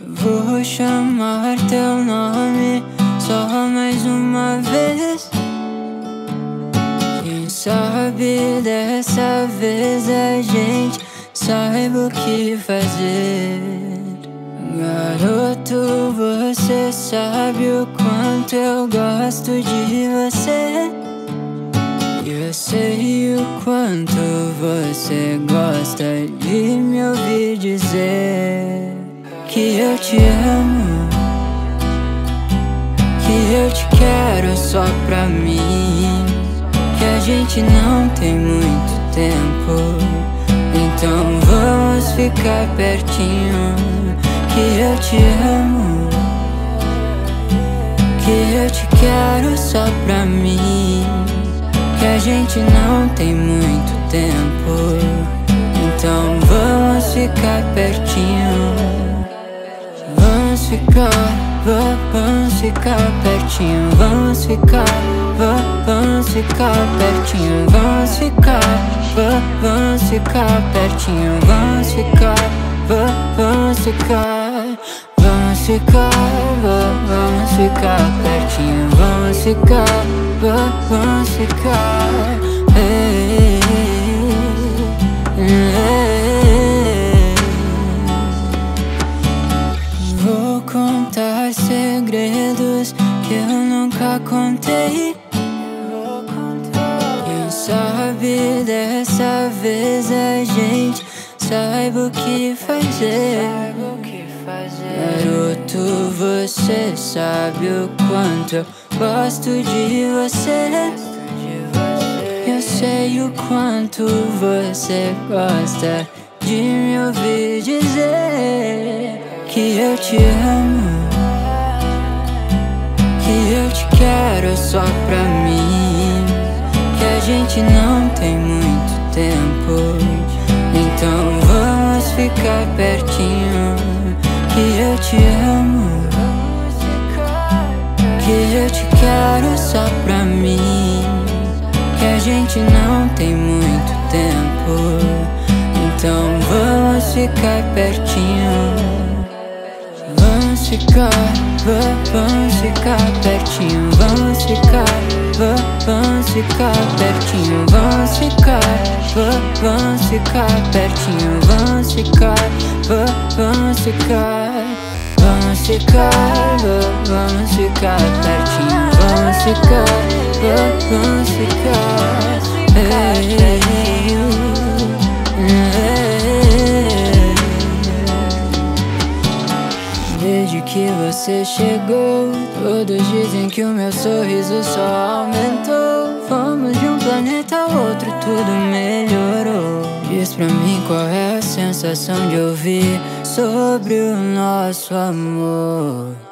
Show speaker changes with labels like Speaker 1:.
Speaker 1: Vou chamar teu nome só mais uma vez. Quem sabe dessa vez a gente saiba o que fazer. Garoto, você sabe o quanto eu gosto de você. Eu sei o quanto você gosta de me ouvir dizer que eu te amo, que eu te quero só pra mim, que a gente não tem muito tempo, então vamos ficar pertinho, que eu te amo, que eu te quero só pra mim que a gente não tem muito tempo. Então vamos ficar pertinho. Ficar, vamos ficar pertinho. Vamos ficar, vamos ficar pertinho. Vamos ficar, vamos ficar pertinho. Vamos ficar, vamos ficar. Vamos ficar, vamos ficar pertinho. Vamos ficar vamos ficar. Nunca contei. Quem sabe dessa vez a gente saiba o que fazer. Garoto, você sabe o quanto eu gosto de você. Eu sei o quanto você gosta de me ouvir dizer que eu te amo, te quero só pra mim, que a gente não tem muito tempo, então vamos ficar pertinho, que eu te amo que eu te quero só pra mim. Que a gente não tem muito tempo. Então vamos ficar pertinho. Ficar, vamos ficar pertinho. Vamos ficar, vamos ficar pertinho. Vamos ficar, vamos ficar pertinho. Vamos ficar, vamos ficar. Vamos ficar, vamos ficar pertinho Vamos ficar, vamos ficar. Que você chegou. Todos dizem que o meu sorriso só aumentou. Fomos de um planeta ao outro, tudo melhorou. Diz pra mim qual é a sensação de ouvir sobre o nosso amor.